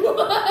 What?